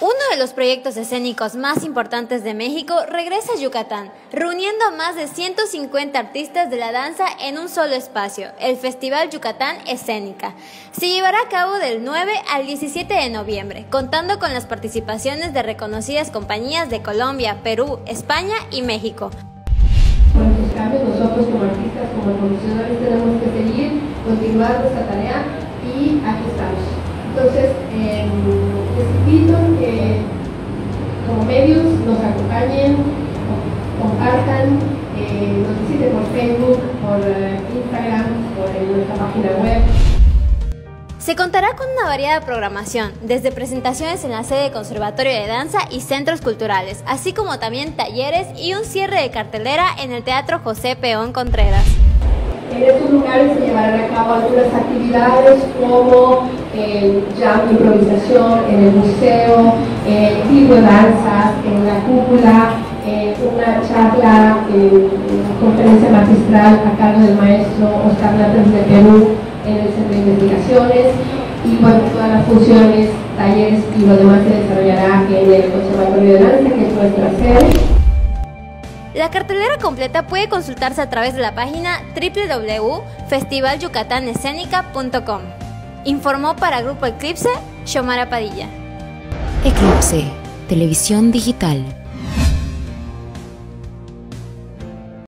Uno de los proyectos escénicos más importantes de México regresa a Yucatán, reuniendo a más de 150 artistas de la danza en un solo espacio, el Festival Yucatán Escénica. Se llevará a cabo del 9 al 17 de noviembre, contando con las participaciones de reconocidas compañías de Colombia, Perú, España y México. Nosotros como artistas, como profesionales tenemos que seguir, continuar nuestra tarea y aquí estamos. Entonces, eh, les invito que como medios nos acompañen, compartan, eh, nos visiten por Facebook, por eh, Instagram, por nuestra página web. Se contará con una variada programación, desde presentaciones en la sede de Conservatorio de Danza y centros culturales, así como también talleres y un cierre de cartelera en el Teatro José Peón Contreras. En estos lugares se llevarán a cabo algunas actividades como el jam improvisación en el museo, el tipo de danzas en la cúpula, una charla, una conferencia magistral a cargo del maestro Oscar López de Perú en el Centro de Investigaciones y bueno, todas las funciones, talleres y lo demás se desarrollará en el Conservatorio de Danza, que es nuestra sede. La cartelera completa puede consultarse a través de la página www.festivalyucatanescénica.com. Informó para Grupo Eclipse, Xomara Padilla. Eclipse, televisión digital.